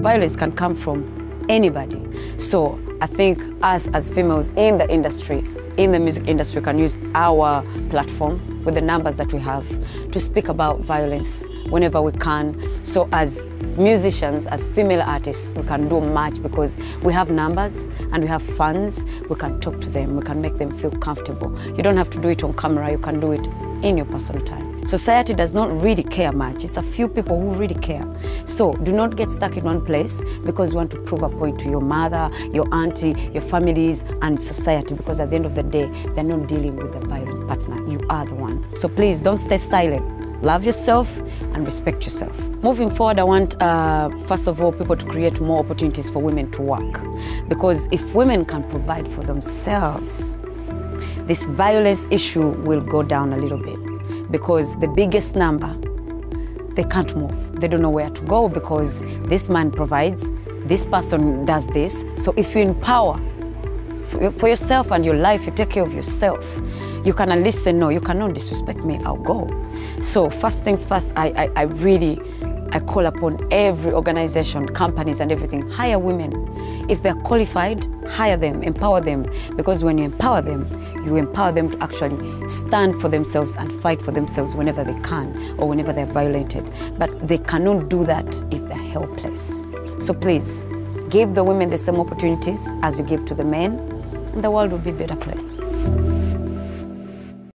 violence can come from anybody. So I think us as females in the industry, in the music industry, can use our platform with the numbers that we have to speak about violence whenever we can. So as musicians, as female artists, we can do much because we have numbers and we have fans. We can talk to them. We can make them feel comfortable. You don't have to do it on camera. You can do it in your personal time. Society does not really care much. It's a few people who really care. So do not get stuck in one place because you want to prove a point to your mother, your auntie, your families, and society because at the end of the day, they're not dealing with a violent partner. You are the one. So please don't stay silent. Love yourself and respect yourself. Moving forward, I want, uh, first of all, people to create more opportunities for women to work. Because if women can provide for themselves, this violence issue will go down a little bit because the biggest number, they can't move. They don't know where to go because this man provides, this person does this. So if you empower for yourself and your life, you take care of yourself, you can at least say, no, you cannot disrespect me, I'll go. So first things first, I, I, I really, I call upon every organization, companies and everything, hire women. If they're qualified, hire them, empower them. Because when you empower them, you empower them to actually stand for themselves and fight for themselves whenever they can or whenever they're violated. But they cannot do that if they're helpless. So please, give the women the same opportunities as you give to the men, and the world will be a better place.